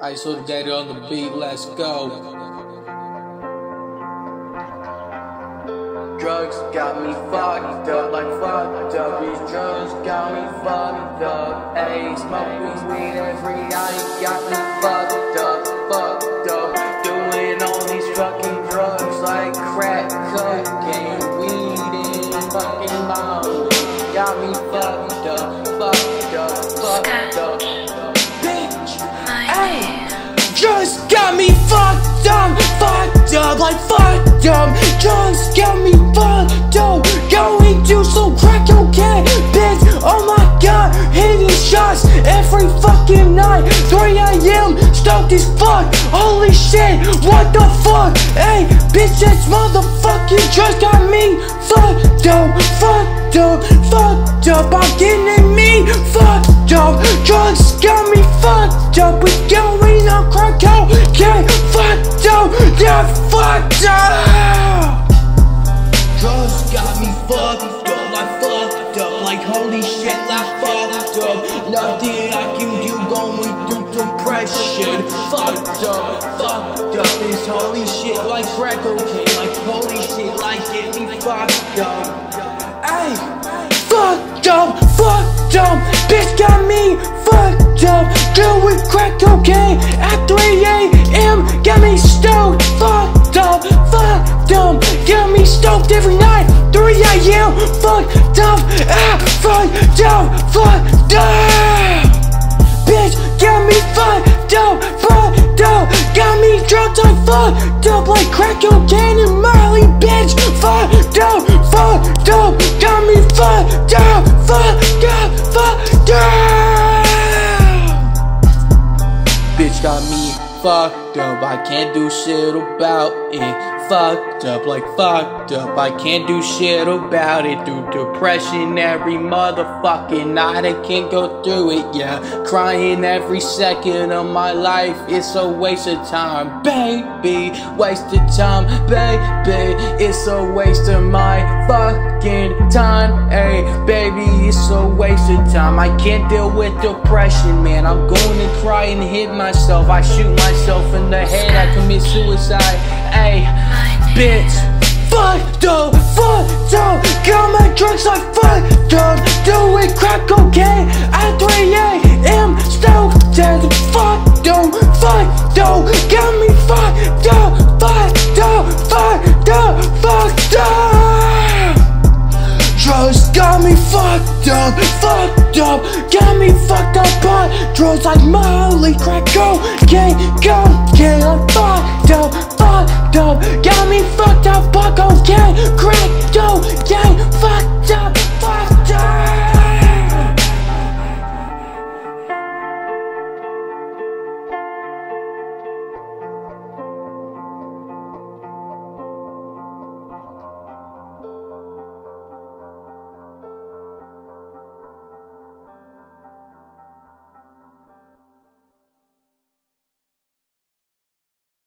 I saw the daddy on the beat, let's go. Drugs got me fucked up, like fucked up. These drugs got me fucked up. Ayy, smoking weed every night got me fucked up, fucked up. Doing all these fucking drugs like crack, cocaine, weed, and fucking molly. Got me fucked up, fucked up, fucked up. Just got me fucked up, fucked up, like fucked up. Just got me fucked up. Going to some crack okay, bitch. Oh my god, hitting shots every fucking night. 3 a.m. stoked as fuck. Holy shit, what the fuck? Hey, bitch, this motherfucking just got me fucked up, fucked up, fucked up. I'm getting me fucked up. Drugs got me fucked up. We up. Got me fucked up, like fucked up, like holy shit, like fucked up. Nothing I can do fucked up, fucked up. This holy shit like crack cocaine, like holy shit, like get me fucked up. Fucked up, fucked up, bitch got me fucked up. Girl with crack cocaine up, fucked up. Bitch, got me fucked up, fucked up. Got me drunk, I fucked up like crack cocaine and Marley, bitch. Fucked up, fucked up. Got me fucked up, fucked up, fucked up. Bitch got me fucked up, I can't do shit about it. Fucked up, like fucked up, I can't do shit about it. Through depression every motherfucking night, I can't go through it, yeah. Crying every second of my life, it's a waste of time, baby. Waste of time, baby. It's a waste of my fucking time, hey, baby. It's a waste of time. I can't deal with depression, man. I'm going to cry and hit myself. I shoot myself in the head, I commit suicide, bitch. Fucked up, fucked up. Got my drugs like fucked up. Doing crack cocaine at 3 a.m. Stoked as fucked up, fucked up. Got me fucked up, fucked up, fucked up, fucked up. Drugs got me fucked up, fucked up, got me fucked up on drugs like Molly, crack, cocaine, cocaine, like fucked up, fucked up, got me fucked up,